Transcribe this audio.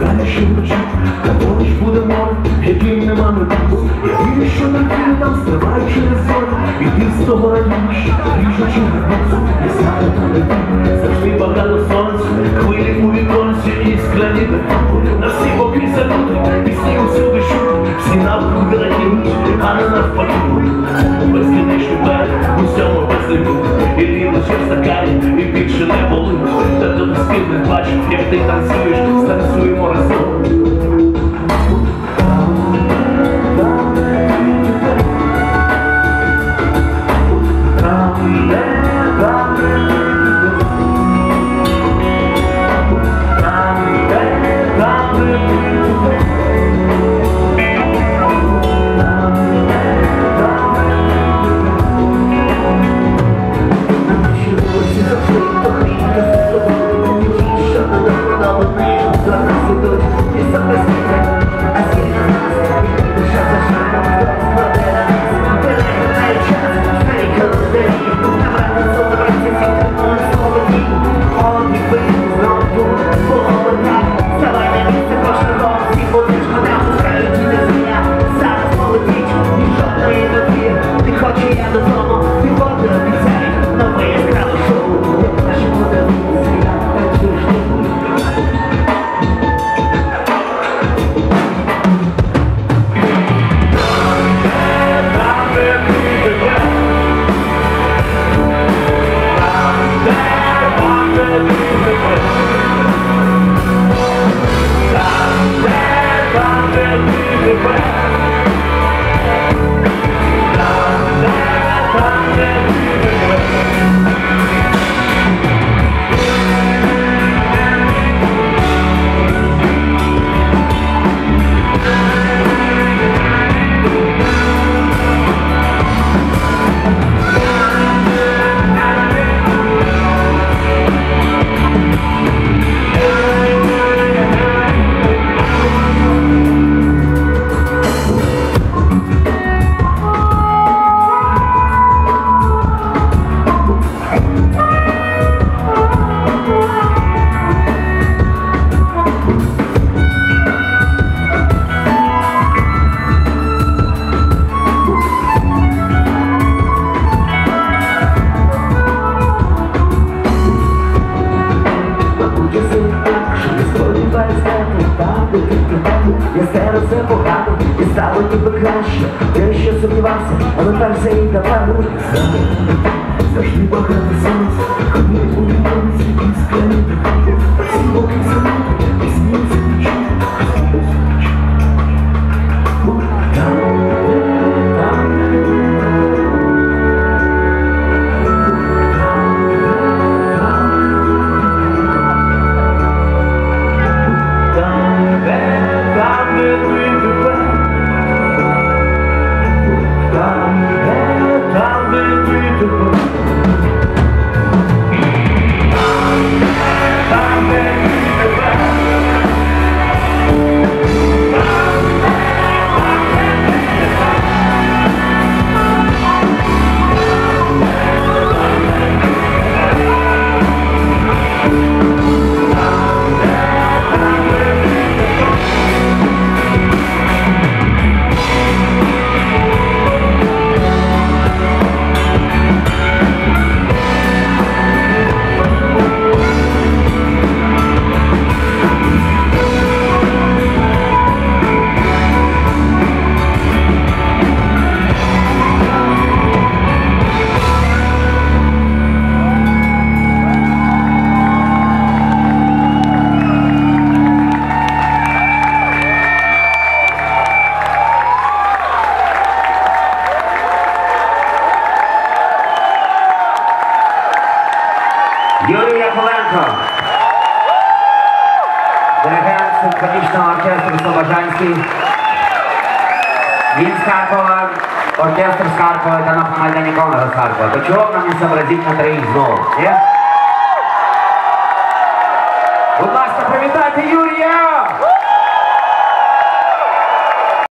Далі ще вночі, та поруч там стриває через зорі, і ти з того раніше, ріжучи границю, і знаю там. Завжди багато сонця, хвилі у віконці і скляні дахи. На всі боки занути, пісні усюди чути, всі навкруги радіють, а не навпаки. Безкінечний берег, у всьому безліміт, і ще в стакані, і більше не болить. Та до спів не бачив, як ти танцюєш, станцюємо разом. Я все погано, і стало ніби краще. Я ще сумнівався, але все і давно Завжди багато сонця, коли у там, де Яковенко. Диригент симфонічного оркестру Слобожанський. Він з Харкова оркестр з Харкова та національна Нікола з Харкова. То чого б нам не зобразити на троїх знову? Ні? Будь ласка, привітайте Юрія!